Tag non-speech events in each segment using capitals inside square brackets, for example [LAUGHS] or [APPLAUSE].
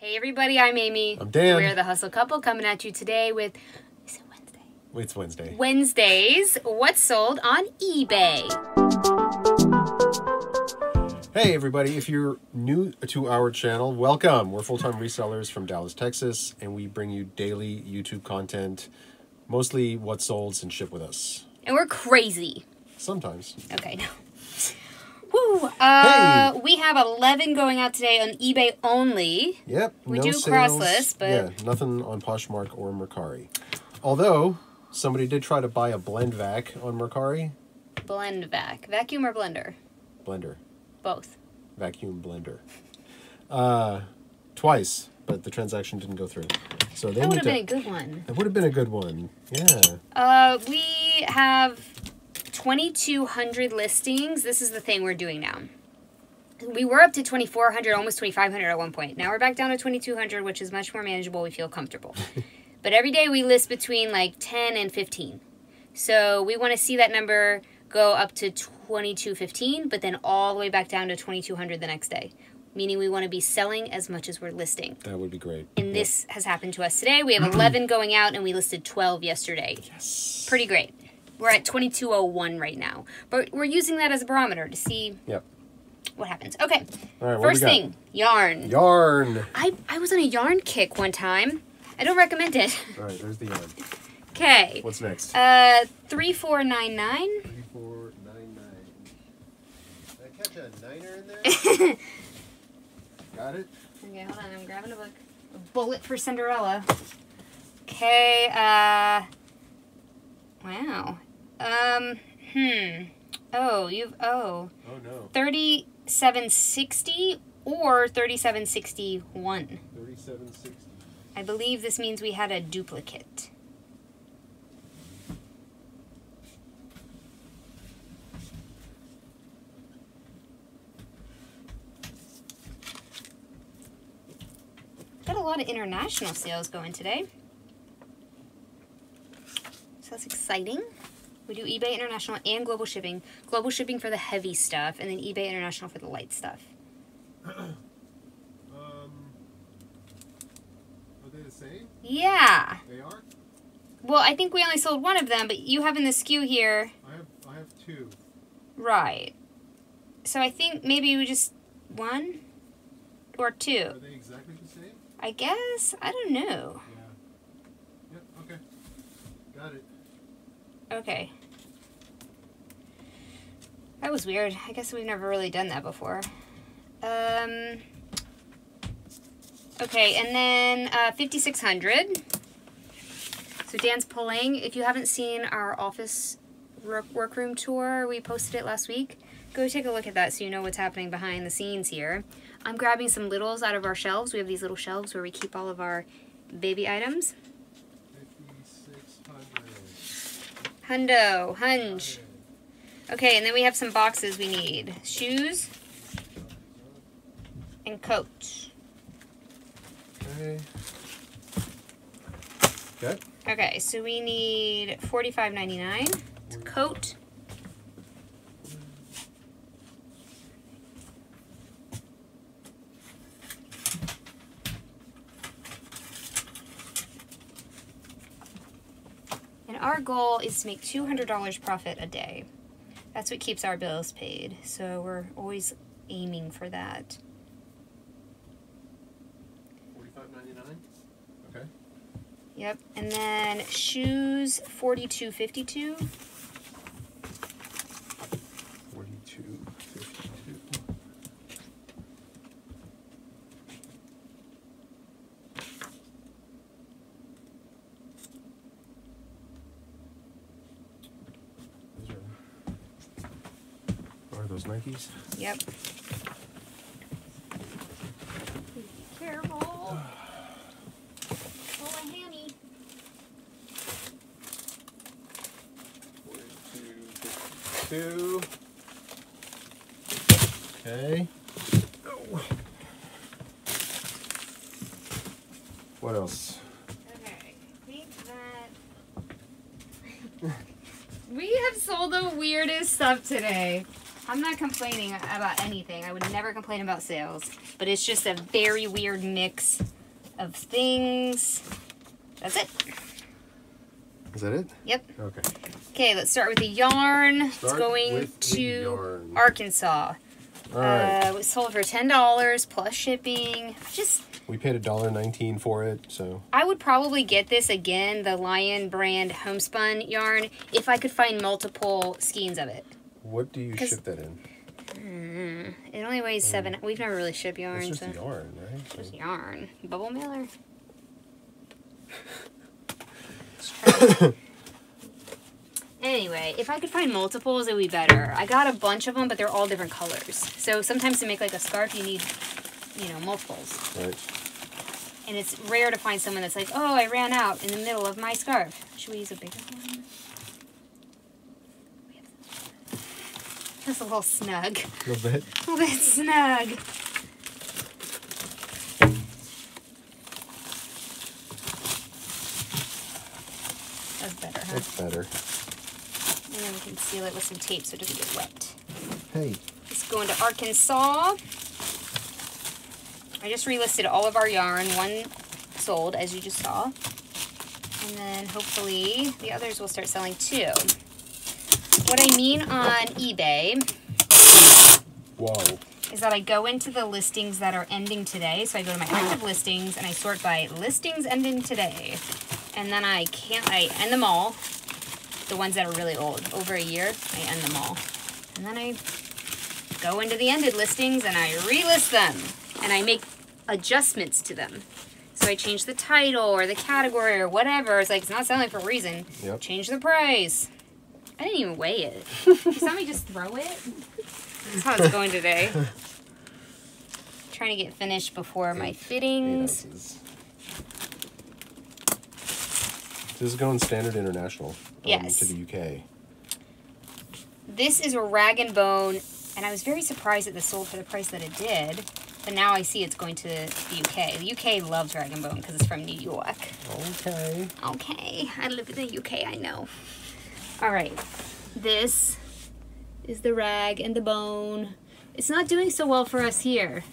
Hey everybody, I'm Amy. I'm Dan. We're the Hustle Couple coming at you today with is it Wednesday? It's Wednesday. Wednesdays. What's sold on eBay? Hey, everybody. If you're new to our channel, welcome. We're full time resellers from Dallas, Texas, and we bring you daily YouTube content, mostly what's sold and ship with us. And we're crazy. Sometimes. Okay, [LAUGHS] no. Woo! Uh, Hey. we have 11 going out today on eBay only. Yep. We no do crosslist, but- Yeah, nothing on Poshmark or Mercari. Although, somebody did try to buy a blend vac on Mercari. Blend vac. Vacuum or blender? Blender. Both. Vacuum blender. Uh, twice, but the transaction didn't go through. So they That would have been a good one. That would have been a good one. Yeah. Uh, we have 2,200 listings. This is the thing we're doing now. We were up to 2,400, almost 2,500 at one point. Now we're back down to 2,200, which is much more manageable. We feel comfortable. [LAUGHS] but every day we list between like 10 and 15. So we want to see that number go up to 2215, but then all the way back down to 2,200 the next day. Meaning we want to be selling as much as we're listing. That would be great. And this has happened to us today. We have 11 going out, and we listed 12 yesterday Yes. pretty great. We're at 2201 right now. But we're using that as a barometer to see Yep. what happens. Okay. All right. First thing, yarn. Yarn. I, I was on a yarn kick one time. I don't recommend it. All right. There's the yarn. Okay. What's next? Uh 3499. Three, four, nine, nine. Did I catch a niner in there? [LAUGHS] got it. Okay, hold on. I'm grabbing a book. A bullet for Cinderella. Okay, uh Wow. Um hmm. Oh, you've oh. Oh no. 3760 or 3761. Thirty-seven sixty. I believe this means we had a duplicate. Got a lot of international sales going today. So that's exciting. We do eBay International and global shipping. Global shipping for the heavy stuff, and then eBay International for the light stuff. [CLEARS THROAT] Um. Are they the same? Yeah. They are. Well, I think we only sold one of them, but you have in the SKU here. I have. I have two. Right. So I think maybe we just one or two. Are they exactly the same? I guess. I don't know. Yeah. Yep. Okay. Got it. Okay. That was weird. I guess we've never really done that before. Um. Okay, and then uh, 5600. So Dan's pulling. If you haven't seen our office work workroom tour, we posted it last week. Go take a look at that so you know what's happening behind the scenes here. I'm grabbing some littles out of our shelves. We have these little shelves where we keep all of our baby items. Hundo, hunge. Okay, and then we have some boxes we need. Shoes and coat. Okay. Okay. Okay, so we need forty-five ninety-nine. It's a coat. And our goal is to make two hundred dollars profit a day. That's what keeps our bills paid. So we're always aiming for that. Forty-five ninety-nine. Okay. Yep. And then shoes forty-two fifty-two. Forty-two fifty-two. Those are. Are those Nikes? Yep. Careful. Oh, a hammy. Forty-two fifty-two. Okay. What else? Okay. I think that we have sold the weirdest stuff today. I'm not complaining about anything. I would never complain about sales, but it's just a very weird mix of things. That's it. Is that it? Yep. Okay. Okay, let's start with the yarn. Start it's going to yarn. Arkansas. All right. Uh, it was sold for ten dollars plus shipping. Just, we paid a dollar nineteen for it, so I would probably get this again, the Lion brand homespun yarn, if I could find multiple skeins of it. What do you ship that in? Mm, it only weighs seven. Mm. We've never really shipped yarn. It's just so. yarn, right? Just yarn. Bubble mailer. [COUGHS] anyway, if I could find multiples, it would be better. I got a bunch of them, but they're all different colors. So sometimes to make like a scarf, you need, you know, multiples. Right. And it's rare to find someone that's like, oh, I ran out in the middle of my scarf. Should we use a bigger one? That's a little snug. A little bit. A little bit snug. That's better, huh? That's better. And then we can seal it with some tape so it doesn't get wet. Hey. It's going to Arkansas. I just relisted all of our yarn. One sold, as you just saw. And then hopefully the others will start selling too. What I mean on eBay Whoa. is that I go into the listings that are ending today. So I go to my active listings and I sort by listings ending today. And then I can't, I end them all. The ones that are really old, over a year, I end them all. And then I go into the ended listings and I relist them. And I make adjustments to them. So I change the title or the category or whatever. It's like, it's not selling for a reason. Yep. Change the price. I didn't even weigh it. [LAUGHS] you saw me just throw it? That's how it's going today. [LAUGHS] Trying to get finished before my fittings. This is going standard international. um, Yes. To the UK. This is a rag and bone, and I was very surprised that this sold for the price that it did. But now I see it's going to the UK. The UK loves rag and bone because it's from New York. Okay. Okay, I live in the UK, I know. All right, this is the rag and the bone. It's not doing so well for us here.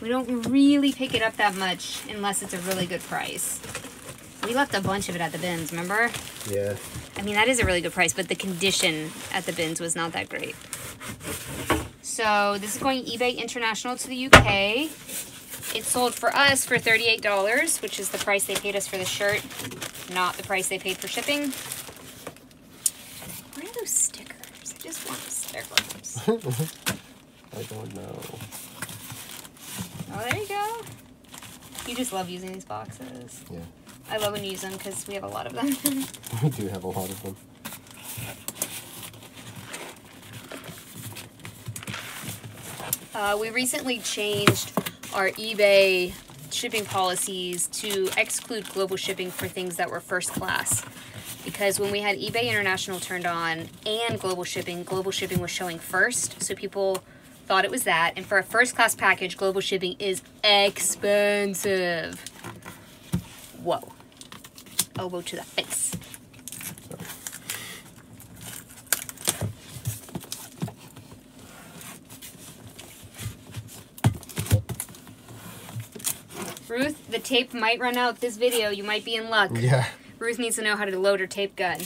We don't really pick it up that much unless it's a really good price. We left a bunch of it at the bins, remember? Yeah. I mean, that is a really good price, but the condition at the bins was not that great. So this is going eBay International to the UK. It sold for us for $38, which is the price they paid us for the shirt, not the price they paid for shipping. Where are those stickers? I want. [LAUGHS] I don't know. oh, there you go. You just love using these boxes. Yeah. I love when you use them because we have a lot of them. [LAUGHS] We do have a lot of them. Uh, we recently changed our eBay shipping policies to exclude global shipping for things that were first class. Because when we had eBay International turned on and global shipping, global shipping was showing first. So people thought it was that. And for a first class package, global shipping is expensive. Whoa. Oh, Elbow to the face. Ruth, the tape might run out this video. You might be in luck. Yeah. Ruth needs to know how to load her tape gun.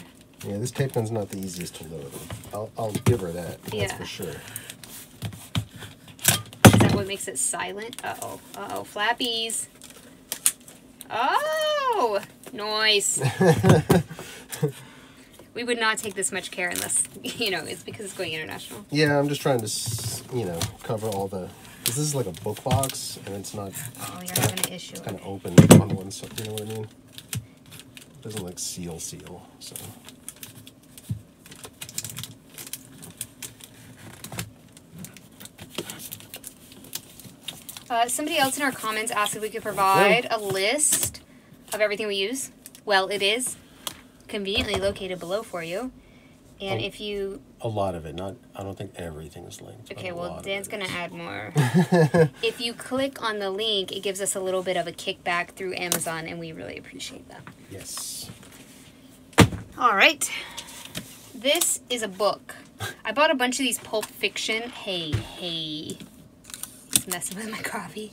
Yeah, this tape gun's not the easiest to load. I'll, I'll give her that. That's for sure. Is that what makes it silent? Uh oh. Uh oh. Flappies. Oh! Noise. [LAUGHS] we would not take this much care unless, [LAUGHS] you know, it's because it's going international. Yeah, I'm just trying to, you know, cover all the. This is like a book box, and it's not Oh, you're having an issue. it's kind of open on one side. You know what I mean? Doesn't like seal seal. So Uh, somebody else in our comments asked if we could provide a list of everything we use. Well, it is conveniently located below for you. And Oh. if you a lot of it. Not. I don't think everything is linked. Okay, well, Dan's going to is. add more. [LAUGHS] if you click on the link, it gives us a little bit of a kickback through Amazon, and we really appreciate that. Yes. All right. This is a book. I bought a bunch of these Pulp Fiction. Hey, hey. It's messing with my coffee.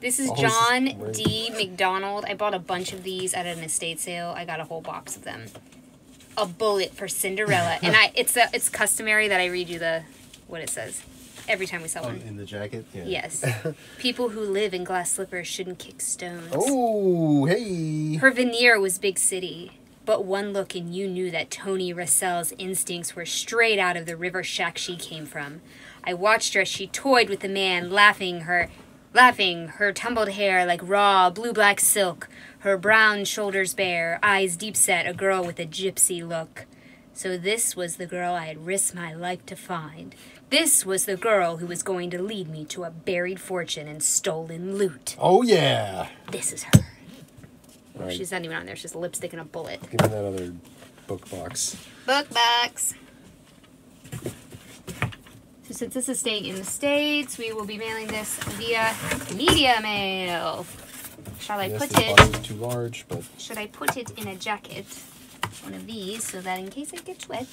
This is Always John weird. D. MacDonald. I bought a bunch of these at an estate sale. I got a whole box of them. A bullet for Cinderella, and I it's a, it's customary that I read you the what it says every time we sell Oh, one. in the jacket? Yeah. Yes, [LAUGHS] people who live in glass slippers shouldn't kick stones. Oh, hey. Her veneer was big city, but one look and you knew that Tony Russell's instincts were straight out of the river shack she came from. I watched her as she toyed with the man, laughing her laughing, her tumbled hair like raw blue black silk, her brown shoulders bare, eyes deep set, a girl with a gypsy look. So this was the girl I had risked my life to find. This was the girl who was going to lead me to a buried fortune and stolen loot. Oh, yeah. This is her. Right. She's not even on there. Just lipstick and a bullet. Give me that other book box. Book box. So since this is staying in the States, we will be mailing this via media mail. Shall I yes, put it is too large, but should I put it in a jacket? One of these so that in case it gets wet.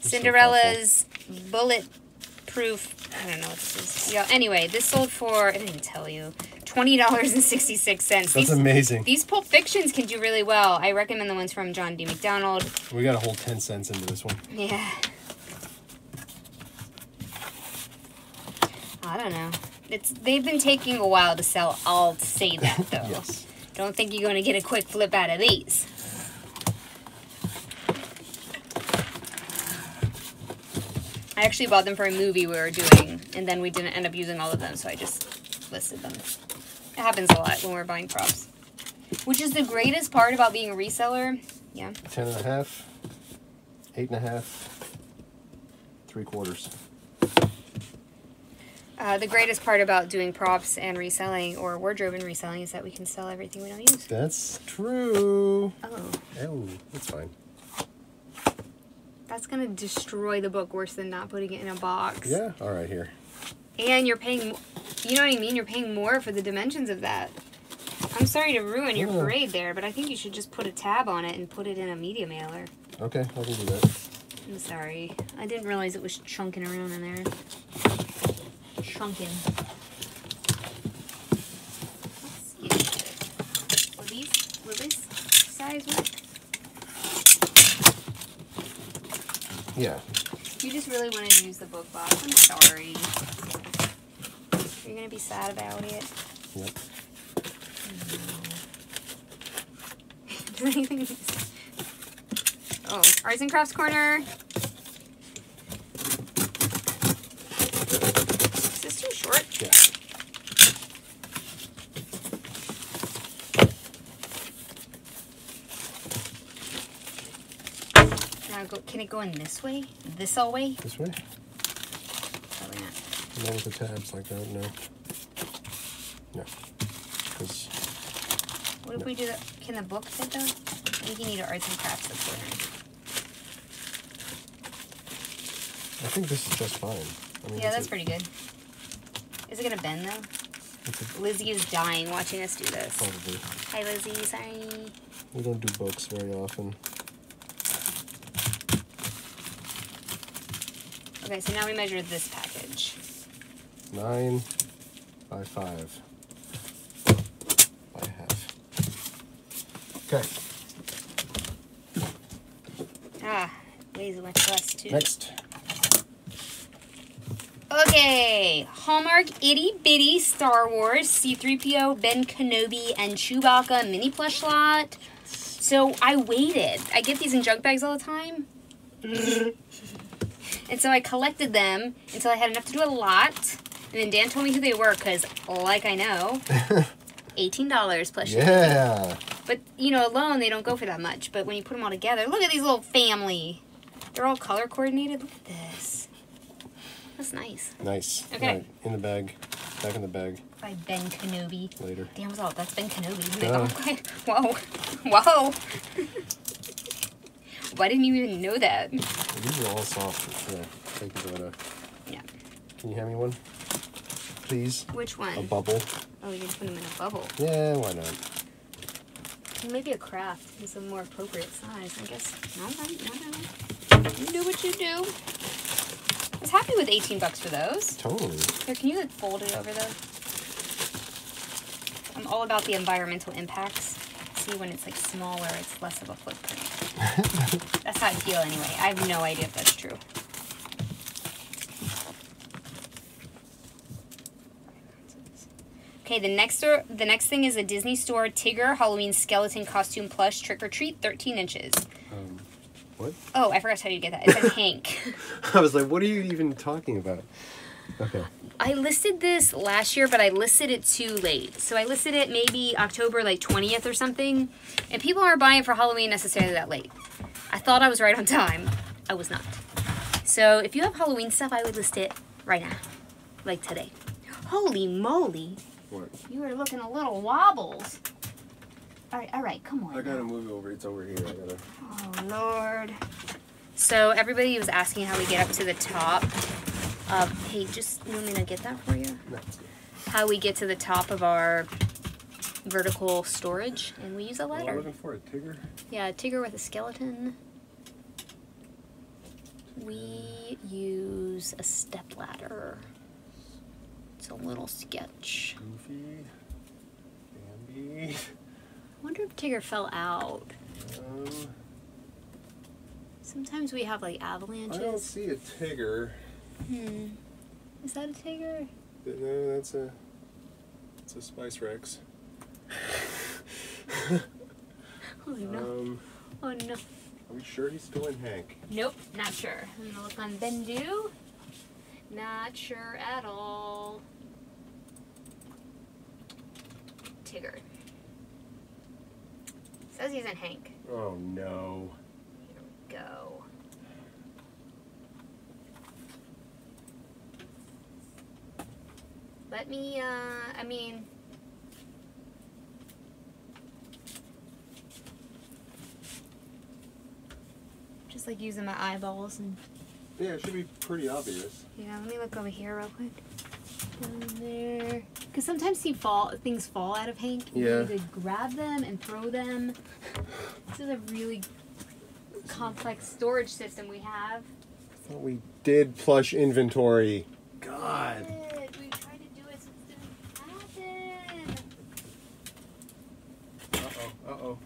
Cinderella's bulletproof I don't know what this is. Yeah, anyway, this sold for I didn't even tell you. Twenty dollars and sixty six cents. that's amazing. These Pulp Fictions can do really well. I recommend the ones from John D. MacDonald. We got a whole 10 cents into this one. Yeah. I don't know. It's they've been taking a while to sell. I'll say [LAUGHS] that though. Yes. Don't think you're going to get a quick flip out of these. I actually bought them for a movie we were doing, and then we didn't end up using all of them, so I just listed them. It happens a lot when we're buying props. Which is the greatest part about being a reseller. Yeah. 10 and a half, eight and a half, three quarters. Uh, the greatest part about doing props and reselling, or wardrobe and reselling, is that we can sell everything we don't use. That's true. Oh, Oh, that's fine. that's gonna destroy the book worse than not putting it in a box. Yeah, all right, here. And you're paying, you know what I mean? You're paying more for the dimensions of that. I'm sorry to ruin your parade there, but I think you should just put a tab on it and put it in a media mailer. Okay, I can do that. I'm sorry. I didn't realize it was chunking around in there. See. Will these, will this size work? Yeah. You just really wanted to use the book box. I'm sorry. You're gonna be sad about it. Yep. [LAUGHS] Does anything? Oh, arts and crafts corner. Is this too short? Yeah. Now go. Can it go in this way? This all way? This way? Probably not. No with the tabs like that, no. No. Because What if we do that? Can the book fit though? I think you need an arts and crafts corner. I think this is just fine. I mean, Yeah, that's a- pretty good. Is it gonna bend though? Lizzie is dying watching us do this. Probably. Hi Lizzie, sorry. We don't do books very often. Okay, so now we measure this package. Nine by five by half. Okay, Ah, weighs much less too. next. Okay, Hallmark Itty Bitty Star Wars C3PO Ben Kenobi and Chewbacca mini plush lot. So I waited. I get these in junk bags all the time. [LAUGHS] and so I collected them until I had enough to do a lot. And then Dan told me who they were because, like I know, [LAUGHS] $18 plus shipping. Yeah. But, you know, alone they don't go for that much. But when you put them all together, look at these little family. They're all color coordinated. Look at this. That's nice. Nice. Okay. Alright, in the bag. Back in the bag By Ben Kenobi. later. Damn, was all that's Ben Kenobi. Duh. Okay. Oh, [LAUGHS] whoa, whoa. [LAUGHS] Why didn't you even know that? These are all soft. Yeah. Thank you, Joanna. Yeah. Can you hand me one? Please. Which one? A bubble. Oh, you can put them in a bubble. Yeah, why not? Maybe a craft is a more appropriate size. I guess. No, no, no, no. You do what you do. I was happy with 18 bucks for those. Totally. Here, can you like fold it over though? I'm all about the environmental impacts. See, when it's like smaller, it's less of a footprint. That's how I feel anyway. I have no idea if that's true. Okay, the next store, the next thing is a Disney Store Tigger Halloween skeleton costume plush trick or treat, 13 inches. Um, what? Oh, I forgot how you get that. It says Hank. [LAUGHS] I was like, what are you even talking about? Okay. I listed this last year, but I listed it too late. So I listed it maybe October like 20th or something, and people aren't buying for Halloween necessarily that late. I thought I was right on time. I was not. So if you have Halloween stuff, I would list it right now, like today. Holy moly, What? you are looking a little wobbles. All right, all right, come on. I gotta move over. It's over here. I gotta. Oh Lord. So everybody was asking how we get up to the top. Of, hey, just you want me to get that for you? No. How we get to the top of our vertical storage, and we use a What am I ladder. looking for a Tigger. Yeah, a Tigger with a skeleton. We use a step ladder. It's a little sketch. Goofy. Bambi. I wonder if Tigger fell out. Um, Sometimes we have like avalanches. I don't see a Tigger. Hmm. Is that a Tigger? No, that's a. It's a Spice Rex. [LAUGHS] Oh no. Um, Oh no. are we sure he's still in Hank? Nope, not sure. I'm gonna look on Vendoo. Not sure at all. Tigger. Says he's in Hank. Oh no. Here we Go. Let me, uh, I mean. Just like using my eyeballs and Yeah, it should be pretty obvious. Yeah, let me look over here real quick. Down there. Because sometimes see fall things fall out of Hank. Yeah. You need to grab them and throw them. This is a really complex storage system we have. thought we did plush inventory. God. Good. We tried to do it so it didn't happen. Uh oh. Uh oh.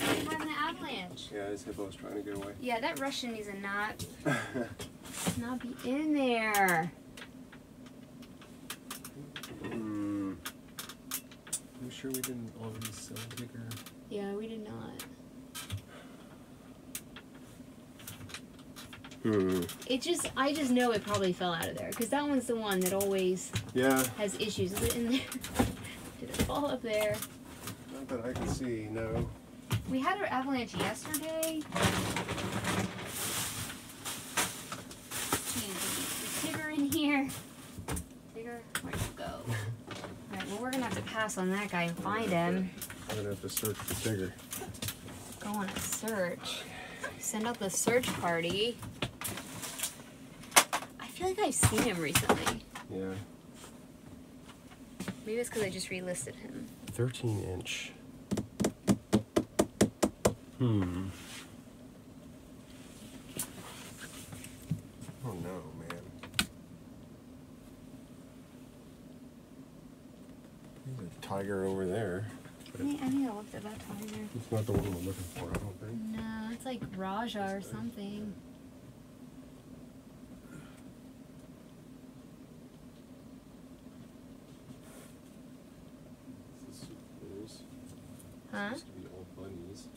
We're having an avalanche. Yeah, his hippo's trying to get away. Yeah, that Russian needs to not [LAUGHS] not be in there. Are you sure we didn't already sell Tigger? Yeah, we did not. Hmm. It just, I just know it probably fell out of there because that one's the one that always Yeah. has issues. Is it in there? [LAUGHS] Did it fall up there? Not that I can see. No. We had our avalanche yesterday. Tigger in here? Tigger, where'd you go? [LAUGHS] Alright, well, we're gonna have to pass on that guy and find him. I'm gonna have to search for Tigger. Go on a search. Send out the search party. I feel like I've seen him recently. Yeah. Maybe it's because I just relisted him. 13 inch. Hmm. Oh no, man. There's a tiger over there. I need, I need to look at that tiger. It's not the one we're looking for, I don't think. No, it's like Raja or something. This is yours. Huh? Supposed to be all bunnies.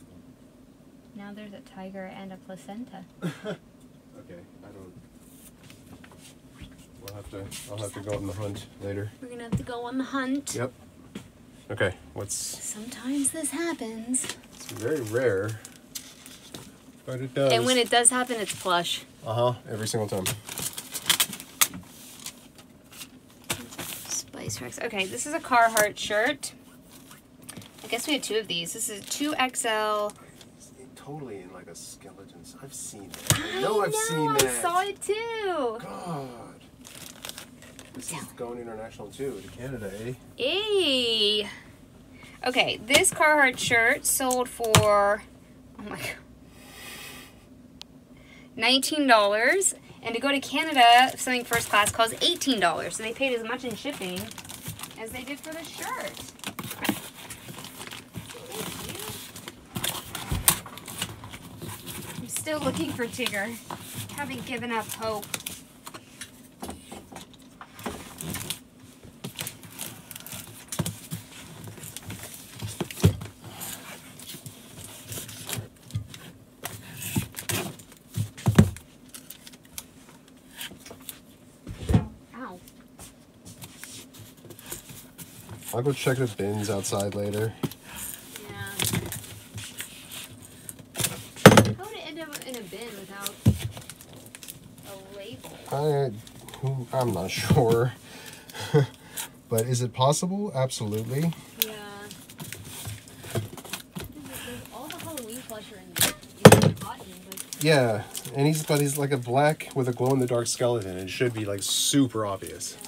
Now there's a tiger and a placenta. [LAUGHS] Okay, I don't. We'll have to. I'll have to go on the hunt later. We're gonna have to go on the hunt. Yep. Okay, what's Sometimes this happens. it's very rare, but it does. And when it does happen, it's plush. Uh huh. Every single time. Spice Rex. Okay, this is a Carhartt shirt. I guess we have two of these. This is 2XL. Totally in like a skeleton. I've seen that. I know I've seen I that. saw it too. God. This is going international too to Canada, eh? Hey. Okay, this Carhartt shirt sold for oh my god. $19. And to go to Canada, something first class costs $18. So they paid as much in shipping as they did for the shirt. I'm still looking for Tigger. Haven't given up hope. Ow. I'll go check the bins outside later. Yeah. How would it end up in a bin without a label? I, who- I'm not sure. [LAUGHS] but is it possible? Absolutely. Yeah. All the Halloween plush are in cotton, Yeah, and he's but he's like a black with a glow in the dark skeleton. It should be like super obvious.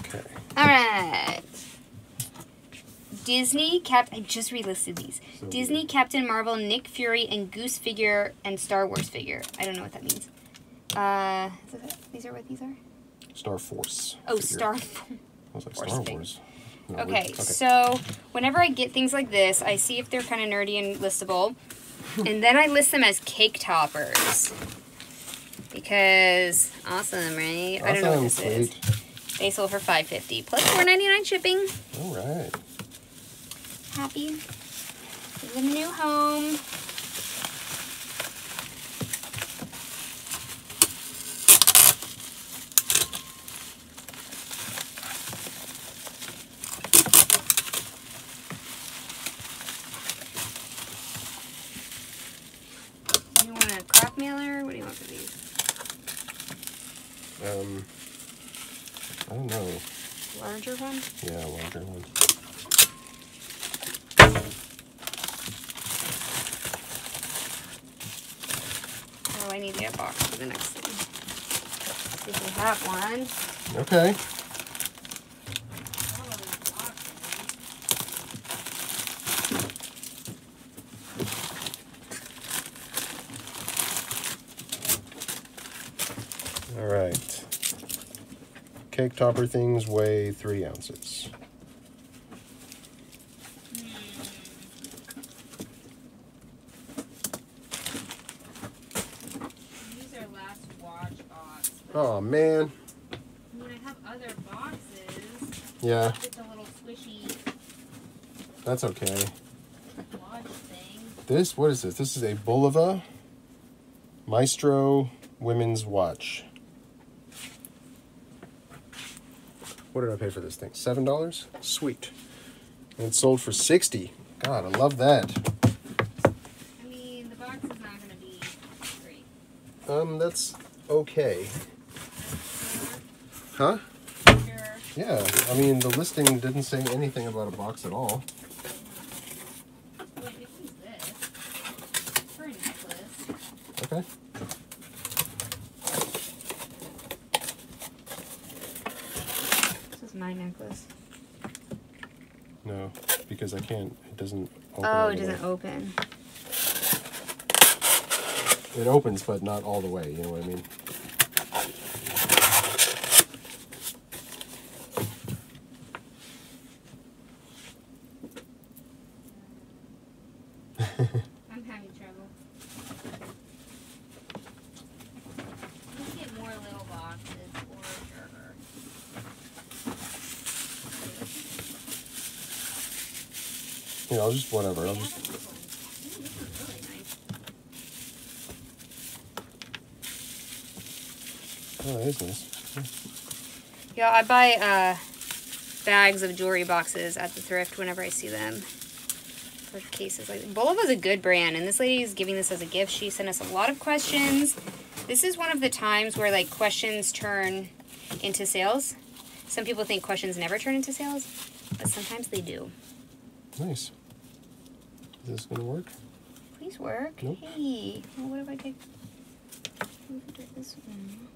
Okay. All right. Cap. I just relisted these. So Disney, weird. Captain Marvel, Nick Fury, and Goose figure and Star Wars figure. I don't know what that means. Uh, is that- these are what these are. Star Force. Oh, figure. Star. [LAUGHS] I was like Force Star. Wars. No, Okay, we're- so whenever I get things like this, I see if they're kind of nerdy and listable, [LAUGHS] and then I list them as cake toppers. Because awesome, right? I don't know what this Awesome, is. sweet. They sold for five fifty plus four ninety nine shipping. All right. Happy. In a new home. You want a crop mailer? What do you want for these? Um, I don't know. Larger one? Yeah, larger one. Oh, I need to the next thing. See if we have one. Okay. All right. Cake topper things weigh three ounces. Use our last watch box. Oh man. I mean, I have other boxes Yeah, with a little squishy that's okay. watch thing. This, what is this? This is a Bulova Maestro women's watch. What did I pay for this thing? Seven dollars? Sweet. And it sold for sixty. God, I love that. I mean, the box is not going to be great. Um, that's okay. Huh? Sure. Yeah. I mean, the listing didn't say anything about a box at all. Wait, this. For a necklace. Okay. This is my necklace. No, because I can't. It doesn't. Open Oh, it doesn't open. It opens, but not all the way. You know what I mean? I'm having trouble. Let's get more little boxes or sugar. You know, I'll just whatever. I'll just. this one. Ooh, this is really nice. Oh, that is nice. Yeah, I buy uh, bags of jewelry boxes at the thrift whenever I see them. For cases like Bulova's a good brand, and this lady is giving this as a gift. She sent us a lot of questions. This is one of the times where like questions turn into sales. Some people think questions never turn into sales, but sometimes they do. Nice. Is this gonna work? Please work. Nope. Hey, well, what if I take? what if I take this one?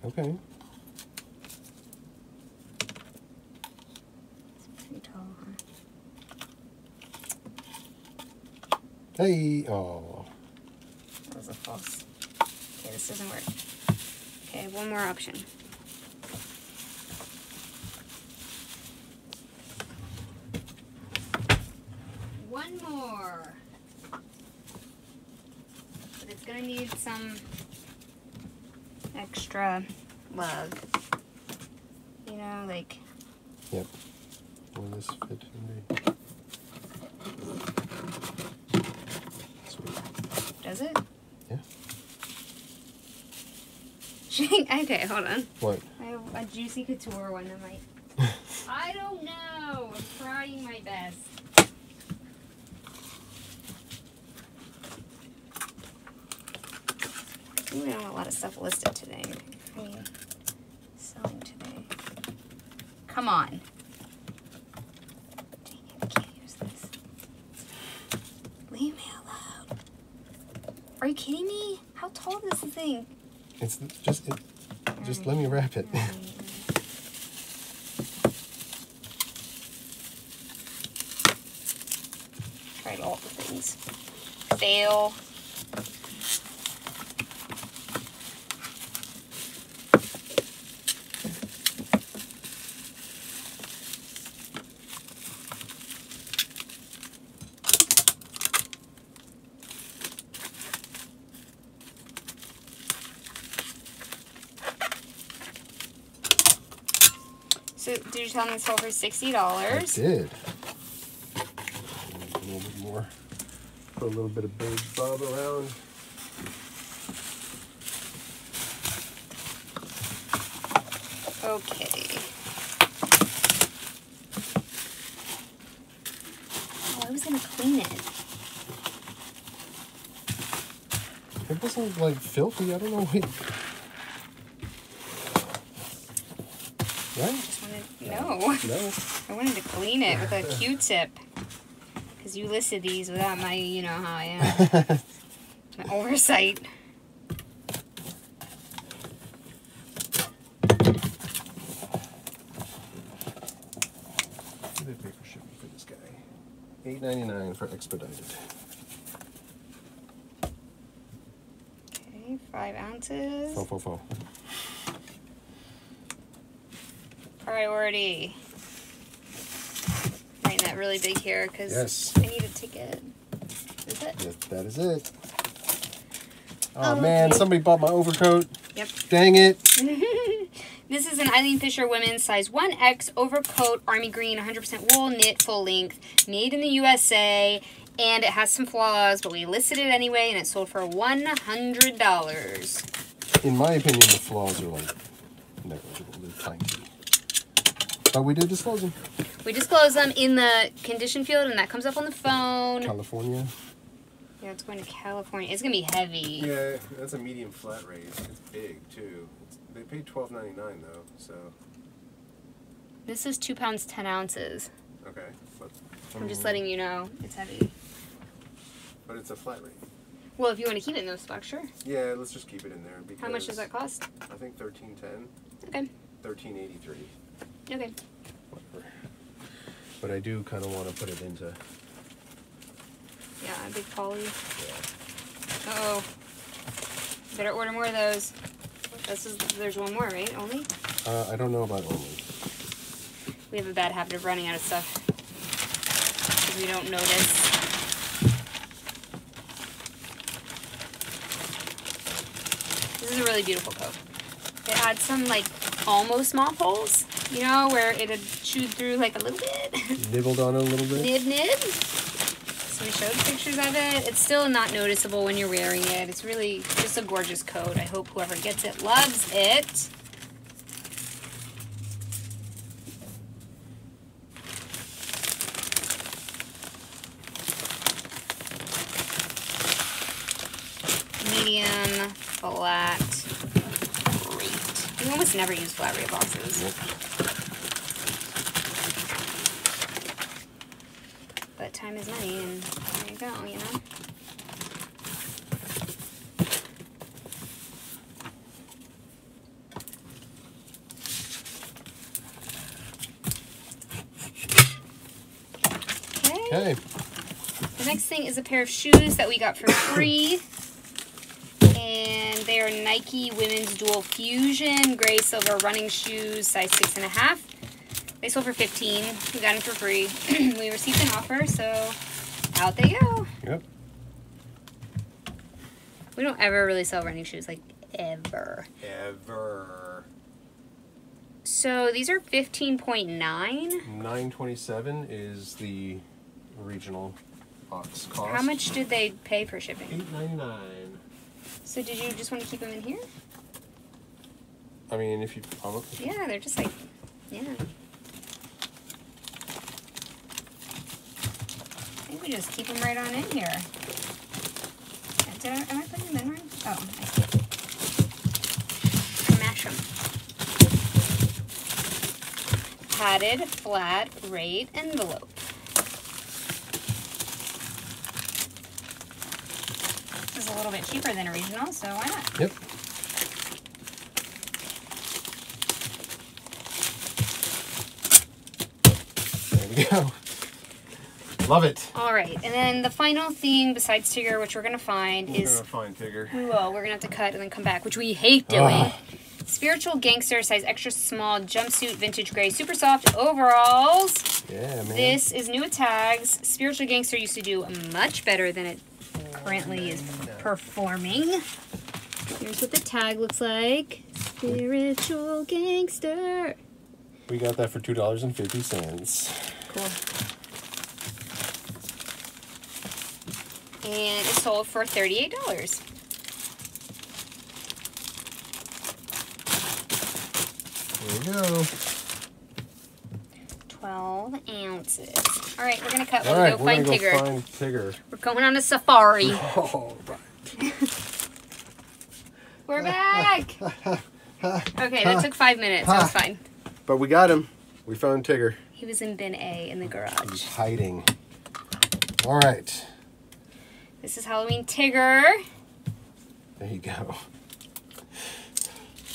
Hmm. Okay. It's pretty tall, huh? Hey. Oh. That was a false. Okay, this doesn't work. Okay, one more option. One more. But it's gonna need some extra love. You know, like Yep. Will this fit in? Sweet. does it? Yeah. [LAUGHS] okay, hold on. What? I have a juicy couture one that might. I don't know. I'm trying my best. We don't have a lot of stuff listed today. I mean, selling today. Come on. Dang it, I can't use this. Leave me alone. Are you kidding me? How tall is this thing? It's just it, just let me wrap it. [LAUGHS] Tried all the things. Fail. So did you tell them this sold for sixty I dollars? did. A little bit more. Put a little bit of big bob around. Okay. Oh, I was gonna clean it. It wasn't like filthy. I don't know. Wait. [LAUGHS] Right? No. No. I wanted to clean it with a Q-tip. Cause you listed these without my, you know how I am, [LAUGHS] my oversight. They shipping for this guy? Eight ninety nine for expedited. Okay, five ounces. Fo fo fo. Priority. Writing that really big here because Yes. I need a ticket. Is it? Yes, that is it. Oh, Oh, man, okay. somebody bought my overcoat. Yep. Dang it. [LAUGHS] This is an Eileen Fisher women's size 1X overcoat, army green, 100% wool, knit, full length, made in the USA, and it has some flaws, but we listed it anyway, and it sold for $100. In my opinion, the flaws are like negligible. They're tiny. But we did disclose them. We disclose them in the condition field, and that comes up on the phone. California. Yeah, it's going to California. It's going to be heavy. Yeah, that's a medium flat rate. It's big too. It's, they paid twelve ninety nine though, so This is 2 pounds, 10 ounces. okay. But, I'm just letting you know it's heavy. But it's a flat rate. Well, if you want to keep it in those specs, sure. Yeah, let's just keep it in there. Because How much does that cost? I think thirteen ten, Okay. thirteen eighty three. Okay. Whatever. But I do kind of want to put it into. Yeah, a big poly. Yeah. Uh oh. Better order more of those. This is there's one more, right? Only? Uh, I don't know about only. We have a bad habit of running out of stuff. Because we don't notice. This is a really beautiful coat. It had some like almost mop holes, you know, where it had chewed through like a little bit. [LAUGHS] Nibbled on a little bit. nib nib. So we showed pictures of it. It's still not noticeable when you're wearing it. It's really just a gorgeous coat. I hope whoever gets it loves it. Medium, flat, rate. We almost never use flat rate boxes. Nope. But time is money, and there you go, you know? Okay. The next thing is a pair of shoes that we got for free. And they are Nike Women's Dual Fusion Gray Silver running shoes, size six and a half. They sold for 15. We got them for free. [CLEARS THROAT] we received an offer, so out they go. Yep. We don't ever really sell running shoes, like ever. Ever. So these are 15.9. 927 is the regional box cost. How much did they pay for shipping? 899. So did you just want to keep them in here? I mean, if you. Yeah, they're just like, yeah. I think we just keep them right on in here. Did I, am I putting them in right? Oh, I see. Mash them. Padded flat rate envelope. This is a little bit cheaper than original, so why not? Yep. There we go. Love it. All right, and then the final thing besides Tigger, which we're gonna find, We're is gonna find Tigger. we will. We're gonna have to cut and then come back, which we hate doing. Ugh. Spiritual Gangster size extra small jumpsuit vintage gray super soft overalls. Yeah, man. This is new with tags. Spiritual Gangster used to do much better than it currently is performing. Here's what the tag looks like. Spiritual Gangster. We got that for two dollars and fifty cents. Cool. And it sold for thirty-eight dollars. There we go. Twelve ounces. All right, we're gonna cut. All right, go we're gonna go Tigger. find Tigger. We're going on a safari. [LAUGHS] All right. We're back. [LAUGHS] okay, that took five minutes. That was fine. But we got him. We found Tigger. He was in bin A in the garage. He's hiding. All right. This is Halloween Tigger. There you go.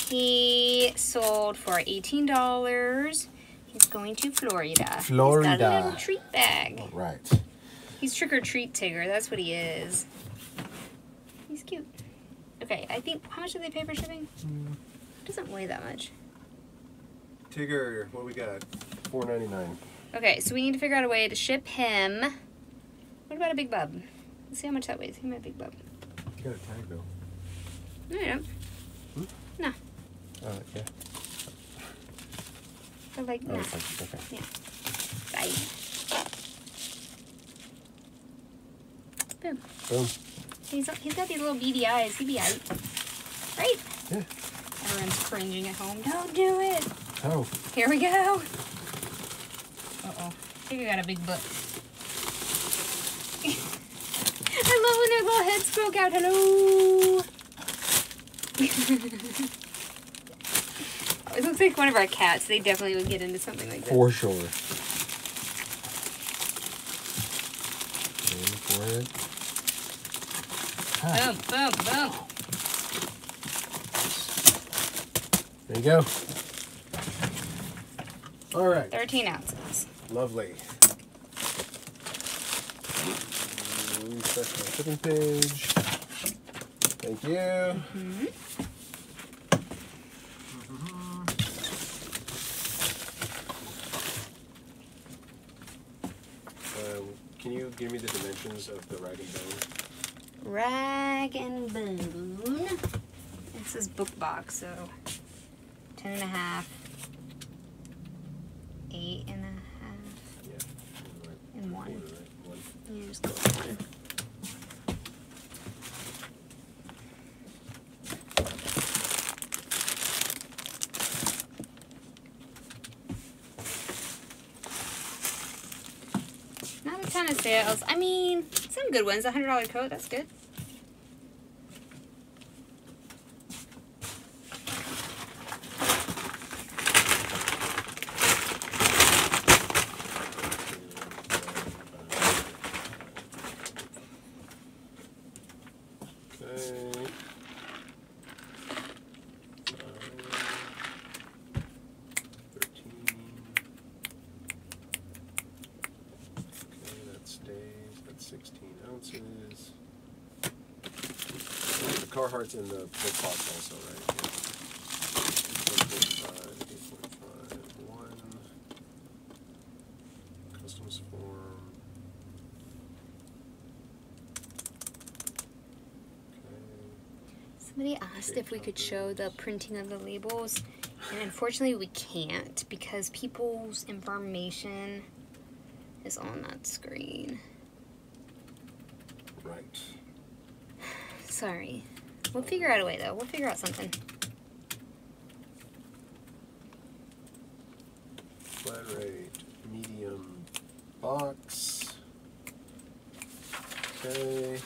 He sold for eighteen dollars. He's going to Florida. He's got a Florida. little treat bag. All right. He's trick or treat Tigger. That's what he is. He's cute. Okay, I think how much did they pay for shipping? It doesn't weigh that much. Tigger, what we got? Four ninety nine. Okay, so we need to figure out a way to ship him. What about a big bub? Let's see how much that weighs. He me a big bub. You got a tag though. No, you don't. No, Uh, yeah. They're like Oh, it's like, okay. Bye. Boom. Boom. He's, he's got these little beady eyes. He'd be out. Right? Yeah. Everyone's cringing at home. Don't do it. Oh. Here we go. Uh oh. I think I got a big butt. [LAUGHS] I love when their little heads poke out. Hello. [LAUGHS] it looks like one of our cats. They definitely would get into something like this. For sure. For. Ah, Boom, boom, boom. there you go. All right. 13 ounces. Lovely. Refresh my shipping page. Thank you. Uh, can you give me the dimensions of the rag and bone? Rag and Bone. It says book box, so 10 and a half, 8 and a half, Yeah. and 1. Right, one. You just go with 1. Not a ton of sales. I mean, some good ones. A $100 coat, that's good. Okay. Thirteen. Okay, that's 16 ounces. The Carhartt's in the book box also, right? Yeah. 8.5, 8.5, 1. Customs form. Okay. Somebody asked if we could show the printing of the labels, and unfortunately we can't because people's information is on that screen. Right. Sorry. We'll figure out a way though. We'll figure out something. Flat rate, medium box. Okay.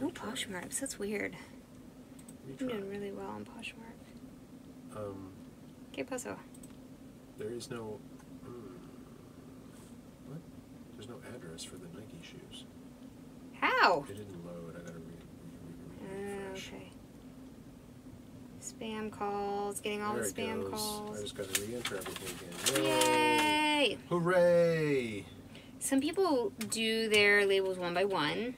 No. Poshmarks. That's weird. I'm doing really well on Poshmark. Um, ¿Qué pasó? there is no. Hmm, what? There's no address for the Nike shoes. How? It didn't load. I gotta re. re, re, Uh, okay. Spam calls. Getting all there the it spam goes. I calls. just gotta re-enter everything again. Yay! Yay! Hooray! Some people do their labels one by one,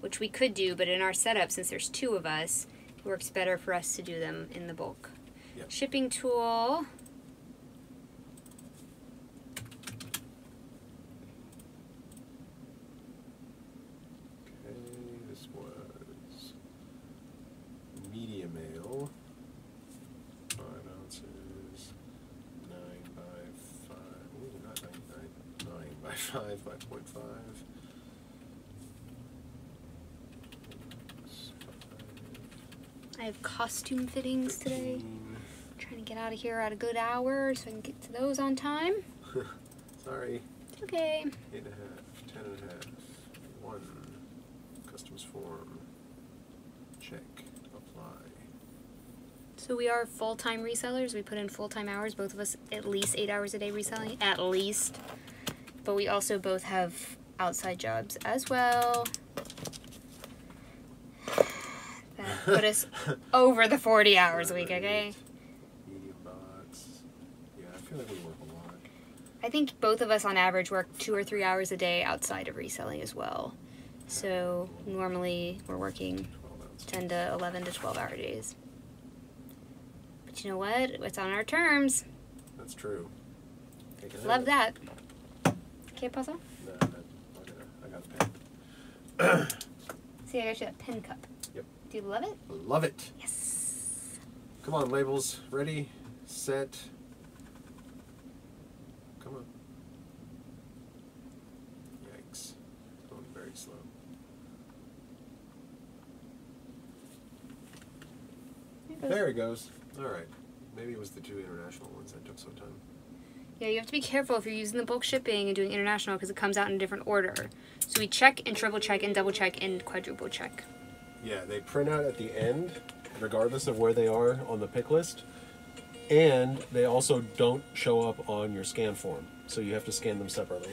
which we could do, but in our setup, since there's two of us, it works better for us to do them in the bulk. Yep. Shipping tool. Okay, this was medium ale. Five ounces. Nine by five. Ooh, not nine, nine. Nine by five by point five. Six, I have costume fittings today. 13. Trying to get out of here at a good hour so I can get to those on time. [LAUGHS] Sorry. It's okay. Eight and a half. Ten and a half. One. Customs form. Check. Apply. So we are full-time resellers. We put in full-time hours, both of us at least eight hours a day reselling, at least. But we also both have outside jobs as well. That put us over the 40 hours a week, okay? Medium box. Yeah, I feel like we work a lot. I think both of us on average work two or three hours a day outside of reselling as well. So normally we're working 10 to 11 to 12 hour days. But you know what? It's on our terms. That's true. Love that. ¿Qué pasó? a- No, I got a- I got a pen. See, I got you a pen cup. Do you love it? Love it. Yes. Come on, labels. Ready, set. Come on. Yikes. Going very slow. There it goes. All right. Maybe it was the two international ones that took some time. Yeah, you have to be careful if you're using the bulk shipping and doing international because it comes out in a different order. So we check and triple check and double check and quadruple check. Yeah, they print out at the end, regardless of where they are on the pick list. And they also don't show up on your scan form. So you have to scan them separately.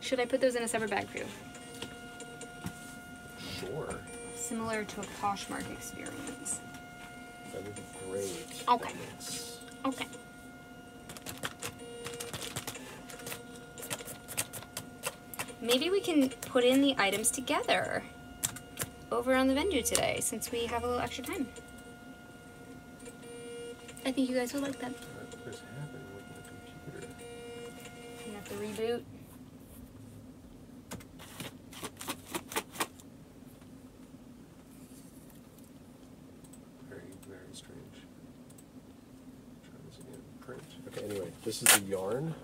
Should I put those in a separate bag for you? Sure. Similar to a Poshmark experience. That would be great. Okay. Okay. Maybe we can put in the items together over on the venue today since we have a little extra time. I think you guys would like that. What is happening with my computer? You have to reboot. Very, very strange. Try this again. Print. Okay, anyway, this is the yarn.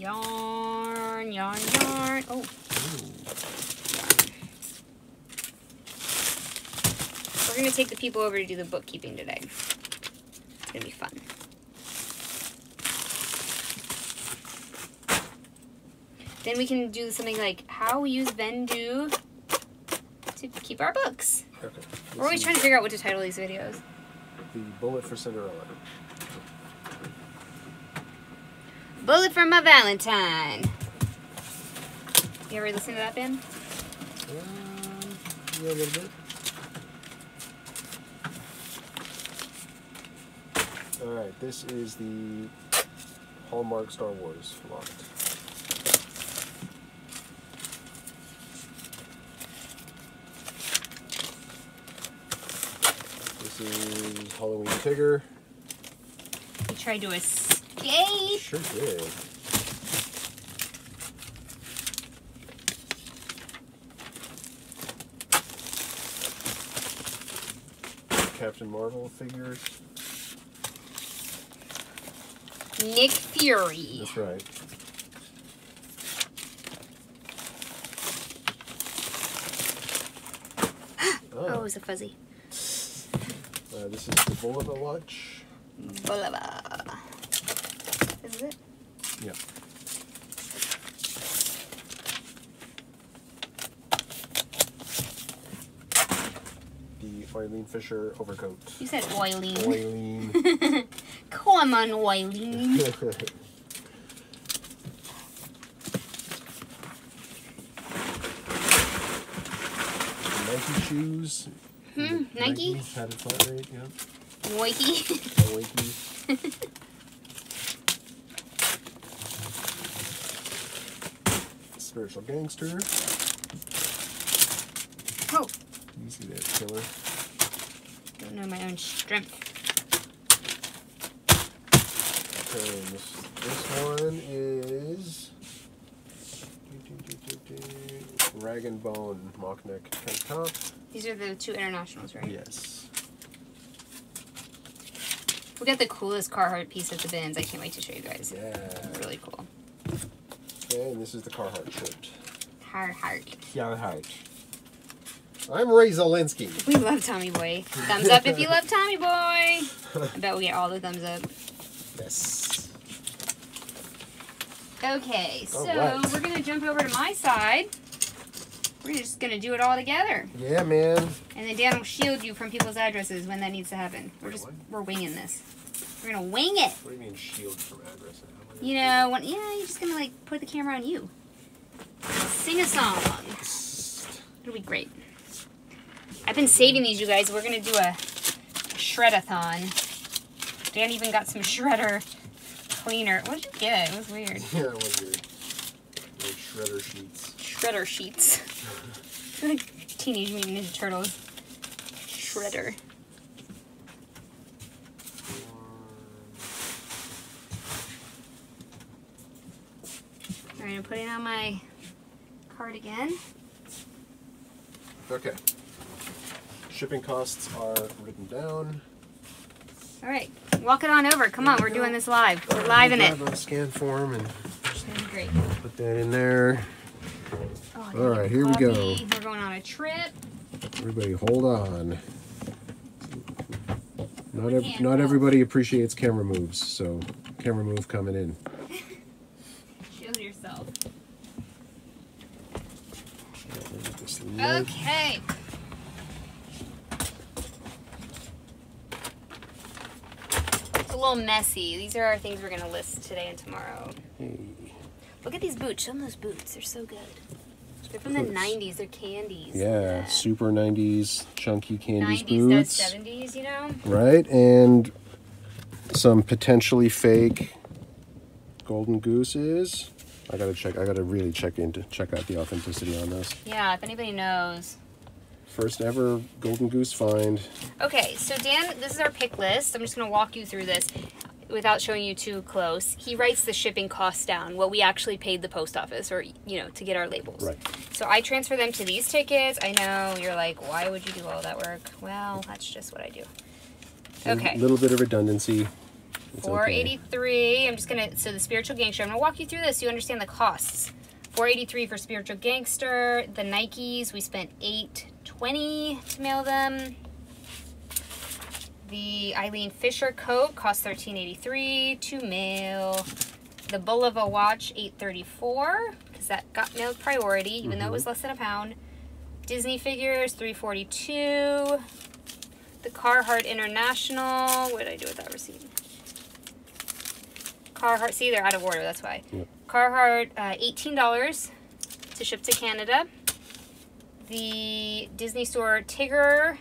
Yarn, yarn, yarn. Oh, we're gonna take the people over to do the bookkeeping today. It's gonna be fun. Then we can do something like how we use Vendoo to keep our books. Okay. We're always trying to figure out what to title these videos. The bullet for Cinderella. Bullet for my Valentine. You ever listen to that band? Um, yeah, a little bit. All right, this is the Hallmark Star Wars lot. This is Halloween Tigger. We tried to Sure did. Captain Marvel figures. Nick Fury. That's right. [GASPS] Oh, it Oh, was a fuzzy. uh, this is the Bulova Watch. Bulova. This is it? Yeah. The Fisher overcoat. You said oiling. Eileen. [LAUGHS] Come on, oiling. [LAUGHS] Nike shoes. Hmm, Nike? Padded flat rate, yeah. Wakey. Nike. [LAUGHS] Spiritual gangster. oh, Easy there, killer. Don't know my own strength. Okay, this, this one is Rag and Bone mock neck tank top. These are the two internationals, right? Yes. We got the coolest Carhartt piece at the bins. I can't wait to show you guys. Yeah. Really cool. And this is the Carhartt shirt. Carhartt. Yeah, carhartt. I'm Ray Zalinsky. We love Tommy Boy. Thumbs up if you love Tommy Boy. I bet we get all the thumbs up. Yes. Okay, so Alright. we're gonna jump over to my side. We're just gonna do it all together, Yeah, man. and then Dan will shield you from people's addresses when that needs to happen. We're just we're winging this. We're gonna wing it. What do you mean shield from addresses? You know, when yeah, you're just gonna like put the camera on you. Sing a song. It'll be great. I've been saving these, you guys. We're gonna do a, shred-a-thon. Dan even got some shredder cleaner. What did you get? It was weird. [LAUGHS] Yeah, it was weird. Like shredder sheets. Shredder sheets. [LAUGHS] like Teenage Mutant Ninja Turtles. Shredder. Alright, I'm putting on my cardigan. Okay. Shipping costs are written down. Alright, walk it on over. Come on, we're doing this live. We're live in it. Scan form and It's gonna be great. put that in there. Oh, All right, here we go. We're going on a trip. Everybody, hold on. Not ev- not everybody appreciates camera moves, so camera move coming in. Shield yourself. Get this lid. Okay. It's a messy. These are our things we're gonna list today and tomorrow. Hey. Look at these boots. Show them those boots. They're so good. They're from the 90s. They're candies. Yeah, super 90s chunky candies 90s, boots. that's 70s, you know? Right, and some potentially fake golden gooses. I gotta check. I gotta really check into check out the authenticity on this. Yeah, if anybody knows. First ever golden goose find. Okay, so Dan, this is our pick list. I'm just going to walk you through this without showing you too close. He writes the shipping costs down, what we actually paid the post office or, you know, to get our labels. Right. So I transfer them to these tickets. I know you're like, why would you do all that work? Well, that's just what I do. Okay. A little bit of redundancy. It's okay. 483. I'm just gonna so the spiritual gangster. I'm gonna walk you through this so you understand the costs. 483 for spiritual gangster. The Nikes we spent 820 to mail them. The Eileen Fisher coat cost 1383 to mail. The Bulova watch 834 because that got mailed priority even though it was less than a pound. Disney figures 342. The Carhartt International. What did I do with that receipt? Carhartt. See, they're out of order. That's why. Yep. Carhartt, uh, eighteen dollars to ship to Canada. The Disney Store Tigger,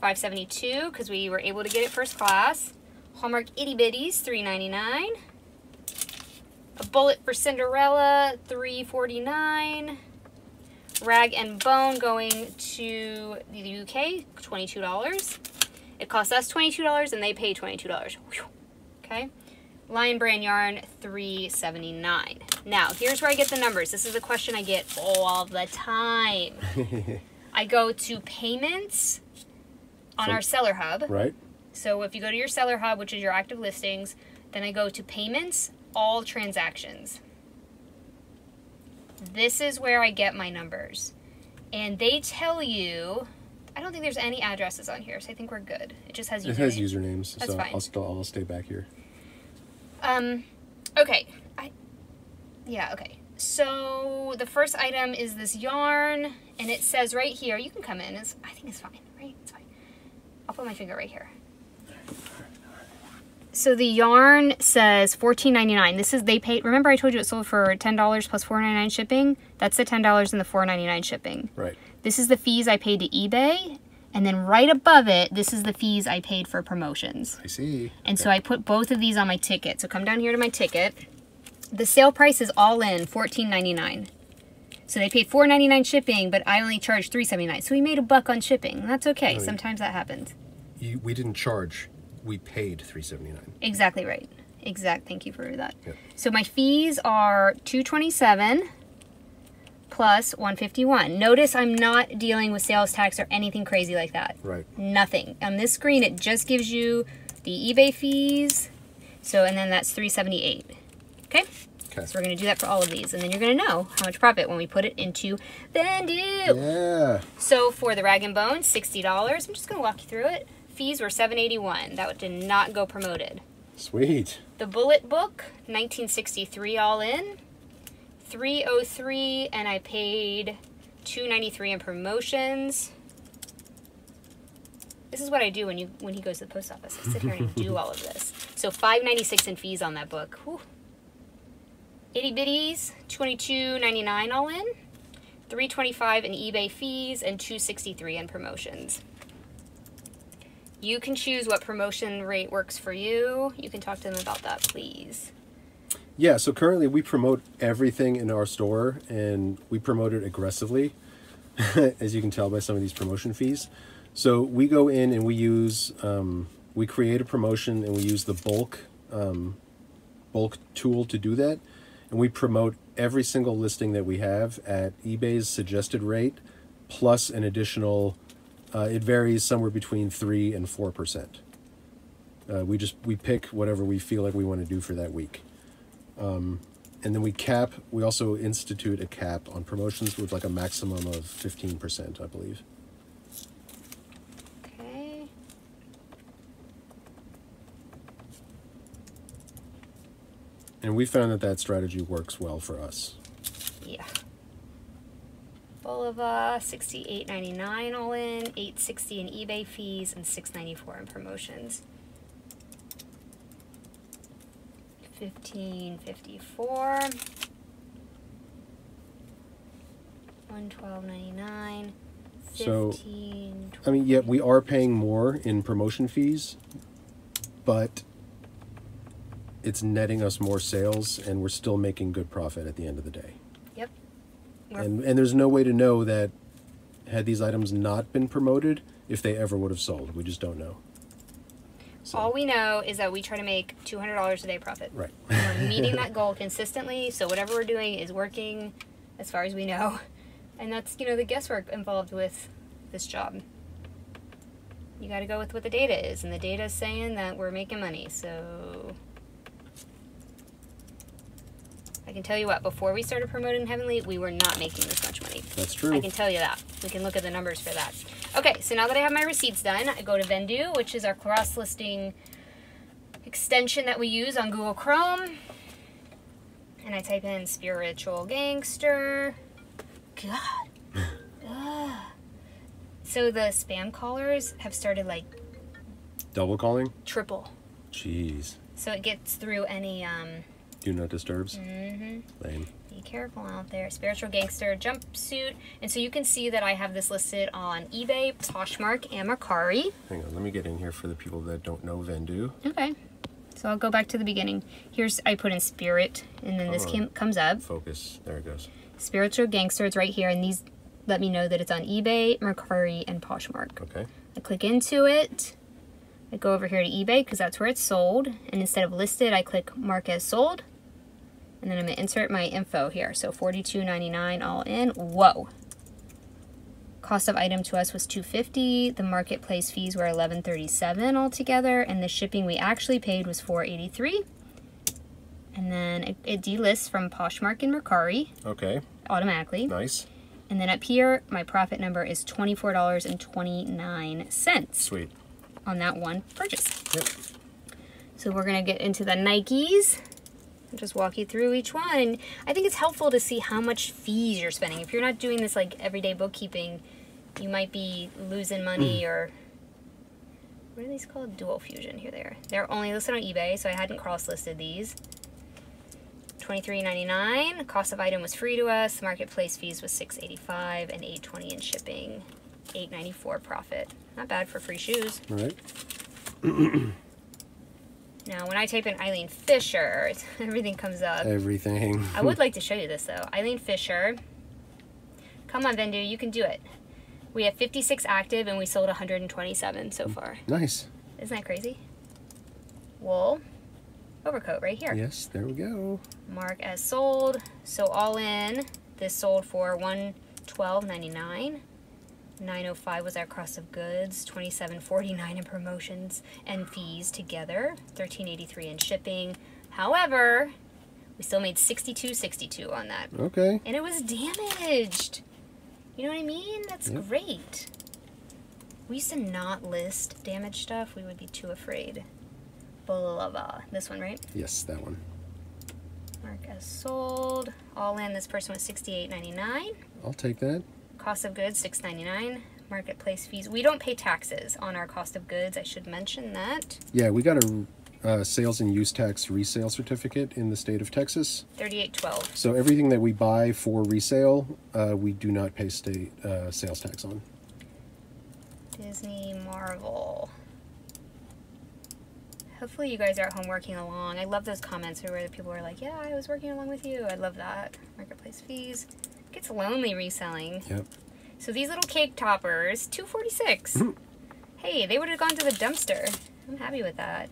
five seventy two because we were able to get it first class. Hallmark Itty Bitties, three ninety nine. A bullet for Cinderella, three forty nine. Rag and Bone going to the UK, twenty two dollars. It costs us $22 and they pay $22. Whew. Okay. Lion brand yarn, three seventy nine. Now, here's where I get the numbers. This is a question I get all the time. [LAUGHS] I go to payments on So- our seller hub. Right? So if you go to your seller hub, which is your active listings, then I go to payments, all transactions. This is where I get my numbers. And they tell you, I don't think there's any addresses on here, so I think we're good. It just has It has usernames, That's so fine. I'll still I'll stay back here. Um, okay. I, yeah, okay. So the first item is this yarn, and it says right here, you can come in. It's, I think it's fine, right? It's fine. I'll put my finger right here. So the yarn says fourteen ninety nine. This is they paid. Remember, I told you it sold for ten dollars plus four ninety nine shipping. That's the ten dollars and the four ninety nine shipping. Right. This is the fees I paid to eBay, and then right above it, this is the fees I paid for promotions. I see. And so I put both of these on my ticket. So come down here to my ticket. The sale price is all in fourteen ninety nine. So they paid four ninety nine shipping, but I only charged three seventy nine. So we made a buck on shipping. That's okay. Oh, yeah. Sometimes that happens. You, we didn't charge. We paid three seventy nine. Exactly right. Exact. Thank you for that. Yep. So my fees are two twenty seven plus one fifty one. Notice I'm not dealing with sales tax or anything crazy like that. Right. nothing. On this screen, it just gives you the eBay fees. So, and then that's 378. Okay? Okay. So we're going to do that for all of these. And then you're going to know how much profit when we put it into Vendoo. Yeah. So for the Rag and Bone, $60. I'm just going to walk you through it. Fees were 781. That did not go promoted. Sweet. The Bullet Book, 1963 all in. 303 and I paid 293 in promotions. This is what I do when you when he goes to the post office. I sit here and do [LAUGHS] all of this. So 596 in fees on that book. Whew. Itty bitties, 22.99 all in. 325 in eBay fees and 263 in promotions. You can choose what promotion rate works for you. You can talk to them about that, please. Yeah, so currently we promote everything in our store and we promote it aggressively, [LAUGHS] as you can tell by some of these promotion fees. So we go in and we use, um, we create a promotion and we use the bulk, um, bulk tool to do that. And we promote every single listing that we have at eBay's suggested rate, plus an additional, uh, it varies somewhere between 3 and 4%. Uh, we just, we pick whatever we feel like we want to do for that week and then we cap we also institute a cap on promotions with like a maximum of 15% i believe Okay. And we found that that strategy works well for us Yeah. Bulova, uh, sixty-eight ninety-nine all in, eight sixty in eBay fees, and six ninety-four in promotions. Fifteen fifty-four. One twelve ninety-nine. So, i mean yeah we are paying more in promotion fees but it's netting us more sales and we're still making good profit at the end of the day Yep. We're- and and there's no way to know that had these items not been promoted if they ever would have sold we just don't know so, All we know is that we try to make two hundred dollars a day profit. right And we're meeting that [LAUGHS] goal consistently. So whatever we're doing is working, as far as we know, and that's you know the guesswork involved with this job. You got to go with what the data is, and the data is saying that we're making money. So I can tell you what, before we started promoting Heavenly, we were not making this much money. that's true I can tell you that. We can look at the numbers for that. Okay, so now that I have my receipts done, I go to Vendoo, which is our cross listing extension that we use on Google Chrome. And I type in spiritual gangster. God. [LAUGHS] Ugh. So the spam callers have started like double calling triple. jeez So it gets through any um do not disturbs mhm. lame Be careful out there. Spiritual Gangster jumpsuit. And so you can see that I have this listed on eBay, Poshmark, and Mercari. Hang on, let me get in here for the people that don't know Vendoo. Okay. So I'll go back to the beginning. Here's, I put in Spirit, and then this Oh. came, comes up. Focus. There it goes. Spiritual Gangster, it's right here, and these let me know that it's on eBay, Mercari, and Poshmark. Okay. I click into it, I go over here to eBay because that's where it's sold. And instead of listed, I click mark as sold. And then I'm gonna insert my info here. So $42.99 all in. Whoa. Cost of item to us was 250. The marketplace fees were 1137 altogether, and the shipping we actually paid was 483. And then it, it delists from Poshmark and Mercari Okay. automatically. Nice. And then up here, my profit number is $24.29 Sweet. on that one purchase. Yep. So we're gonna get into the Nikes. I'll just walk you through each one. I think it's helpful to see how much fees you're spending. If you're not doing this like everyday bookkeeping, you might be losing money hmm. or what are these called? Dual Fusion. Here they are. They're only listed on eBay, so I hadn't cross-listed these. $23.99. Cost of item was free to us. Marketplace fees was $6.85 and $8.20 in shipping. $8.94 profit. Not bad for free shoes. All right. [CLEARS THROAT] Now, when I type in Eileen Fisher, [LAUGHS] everything comes up. Everything. I would [LAUGHS] like to show you this though. Eileen Fisher. Come on, Vendoo, you can do it. We have 56 active and we sold 127 so mm, far. Nice. Isn't that crazy? Wool overcoat right here. Yes, there we go. Mark as sold. So all in, this sold for 112.99. 905 was our cost of goods, 27.49 in promotions and fees together, 13.83 in shipping. However, we still made 62.62 on that. Okay. And it was damaged. You know what I mean? That's Yep. great. We used to not list damaged stuff. We would be too afraid. Blah, blah, blah. This one, right? Yes, that one. Mark as sold. All in, this person was sixty-eight ninety-nine. I'll take that. Cost of goods six ninety-nine. Marketplace fees. We don't pay taxes on our cost of goods. I should mention that. Yeah, we got a uh, sales and use tax resale certificate in the state of Texas. Thirty-eight twelve. So everything that we buy for resale, uh, we do not pay state uh, sales tax on. Disney Marvel. Hopefully you guys are at home working along. I love those comments where the people are like, "Yeah, I was working along with you." I love that. Marketplace fees. Gets lonely reselling. Yep. So these little cake toppers, two forty six. Mm-hmm. hey, they would have gone to the dumpster. I'm happy with that.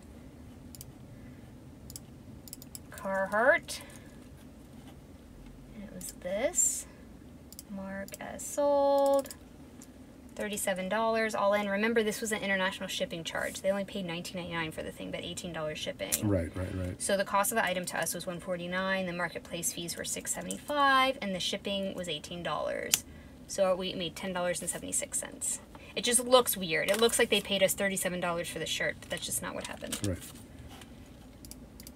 Carhartt. And it was this. Mark as sold. $37 all in. Remember, this was an international shipping charge. They only paid $19.99 for the thing, but $18 shipping. Right, right, right. So the cost of the item to us was 149 The marketplace fees were 675 and the shipping was $18. So we made $10.76. It just looks weird. It looks like they paid us $37 for the shirt, but that's just not what happened. Right.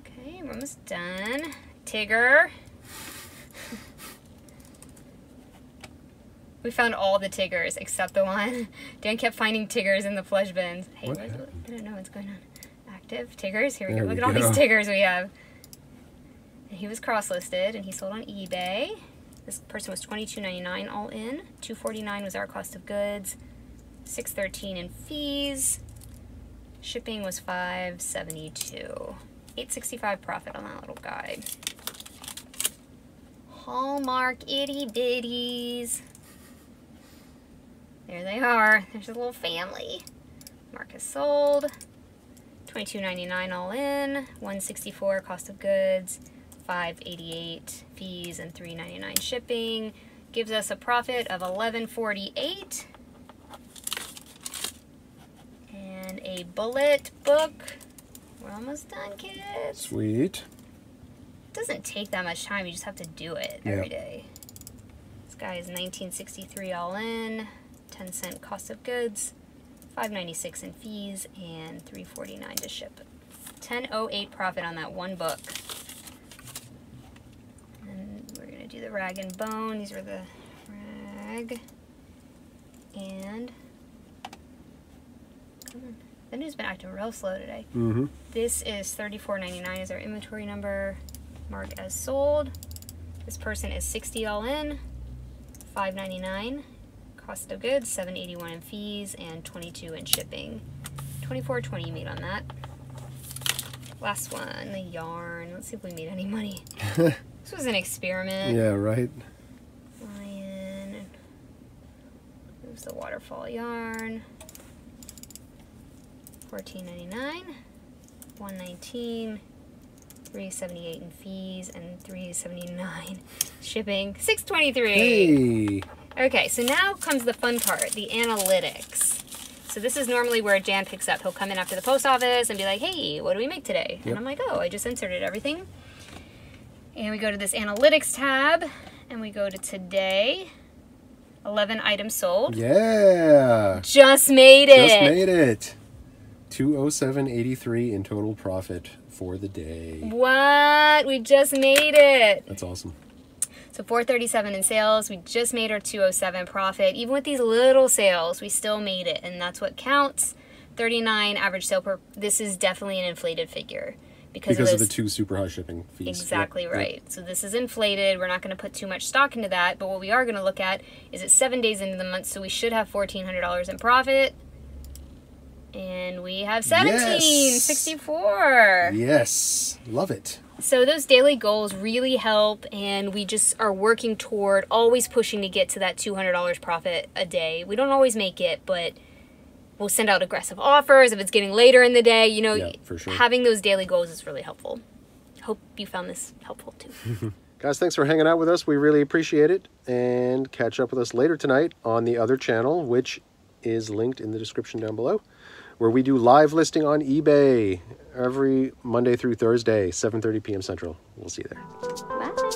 Okay, we're almost done. Tigger. [LAUGHS] we found all the Tiggers except the one. [LAUGHS] Dan kept finding Tiggers in the flush bins. Hey, What? I don't know what's going on. Active Tiggers. Here we There go. Look we at all these go. Tiggers we have. And he was cross-listed and he sold on eBay. This person was twenty-two ninety-nine all in. Two forty-nine was our cost of goods. Six thirteen in fees. Shipping was five seventy-two. Eight sixty-five profit on that little guy. Hallmark itty bitties. There they are. There's a little family. Marcus sold. Twenty-two ninety-nine all in. One sixty-four cost of goods. Five eighty-eight fees and three ninety-nine shipping. Gives us a profit of eleven forty-eight. And a bullet book. We're almost done, kids. Sweet. It doesn't take that much time. You just have to do it Yeah. every day. This guy is 1963 all in, 10 cent cost of goods, 596 in fees, and 349 to ship. 1008 profit on that one book. And we're gonna do the rag and bone. These are the rag and come on. The news been acting real slow today. Mm-hmm. This is thirty-four ninety-nine is our inventory number. Mark as sold. This person is sixty all in. Five ninety-nine. Cost of goods, seven eighty-one in fees, and twenty-two in shipping. Twenty-four twenty you made on that. Last one, the yarn. Let's see if we made any money. [LAUGHS] this was an experiment. Yeah, right. Lion. There's the waterfall yarn. 14.99, 119, 378 in fees, and 379 [LAUGHS] shipping. 623. Hey. Okay, so now comes the fun part, the analytics. So this is normally where Jan picks up. He'll come in after the post office and be like, hey, what do we make today? Yep. And I'm like, oh, I just inserted everything. And we go to this analytics tab and we go to today. 11 items sold. Yeah. Just made it. Just made it. 207.83 in total profit for the day. What? We just made it. That's awesome. So 437 in sales, we just made our 207 profit. Even with these little sales, we still made it, and that's what counts. 39 average sale per. This is definitely an inflated figure because, Because of, of the two super high shipping fees. Exactly Yep, yep. right. So this is inflated. We're not going to put too much stock into that, but what we are going to look at is it's seven days into the month, so we should have $1,400 in profit. And we have 1764. Yes. Love it. So those daily goals really help, and we just are working toward always pushing to get to that $200 profit a day. We don't always make it, but we'll send out aggressive offers if it's getting later in the day. You know, Yeah, sure. having those daily goals is really helpful. Hope you found this helpful too. [LAUGHS] Guys, thanks for hanging out with us. We really appreciate it. And catch up with us later tonight on the other channel, which is linked in the description down below, where we do live listing on eBay every Monday through Thursday, 7.30 p.m. Central. We'll see you there.